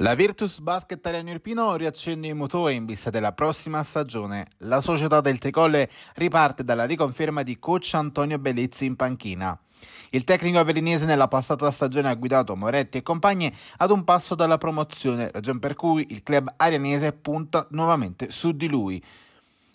La Virtus Basket Italiano Irpino riaccende i motori in vista della prossima stagione. La società del Tricolle riparte dalla riconferma di coach Antonio Bellizzi in panchina. Il tecnico avelinese nella passata stagione ha guidato Moretti e compagni ad un passo dalla promozione, ragione per cui il club arianese punta nuovamente su di lui.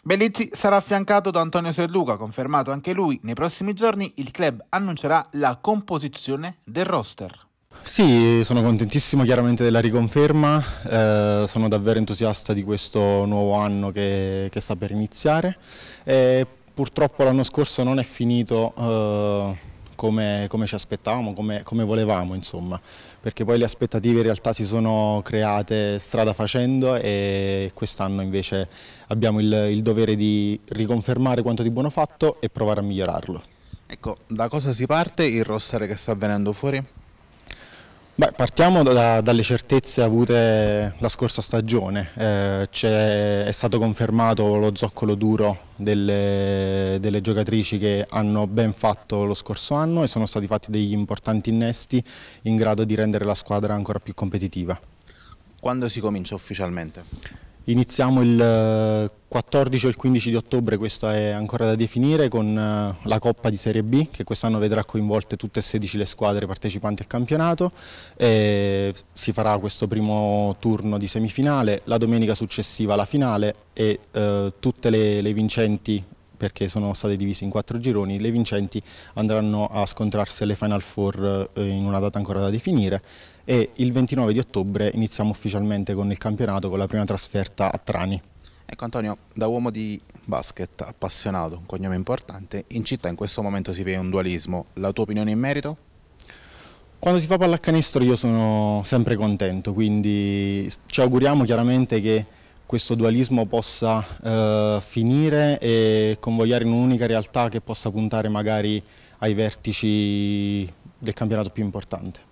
Bellizzi sarà affiancato da Antonio Serluca, confermato anche lui. Nei prossimi giorni il club annuncerà la composizione del roster. Sì, sono contentissimo chiaramente della riconferma, eh, sono davvero entusiasta di questo nuovo anno che, che sta per iniziare. E purtroppo l'anno scorso non è finito eh, come, come, ci aspettavamo, come, come, volevamo insomma, perché poi le aspettative in realtà si sono create strada facendo e quest'anno invece abbiamo il, il dovere di riconfermare quanto di buono fatto e provare a migliorarlo. Ecco, da cosa si parte il roster che sta venendo fuori? Beh, partiamo da, dalle certezze avute la scorsa stagione, eh, è stato confermato lo zoccolo duro delle, delle, giocatrici che hanno ben fatto lo scorso anno e sono stati fatti degli importanti innesti in grado di rendere la squadra ancora più competitiva. Quando si comincia ufficialmente? Iniziamo il 14 o il 15 di ottobre, questo è ancora da definire, con eh, la Coppa di Serie B che quest'anno vedrà coinvolte tutte e 16 le squadre partecipanti al campionato. E si farà questo primo turno di semifinale, la domenica successiva la finale e eh, tutte le, le vincenti perché sono state divise in quattro gironi, le vincenti andranno a scontrarsi alle Final Four eh, in una data ancora da definire e il 29 di ottobre iniziamo ufficialmente con il campionato con la prima trasferta a Trani. Ecco Antonio, da uomo di basket appassionato, un cognome importante, in città in questo momento si vede un dualismo, la tua opinione in merito? Quando si fa pallacanestro io sono sempre contento, quindi ci auguriamo chiaramente che questo dualismo possa eh, finire e convogliare in un'unica realtà che possa puntare magari ai vertici del campionato più importante.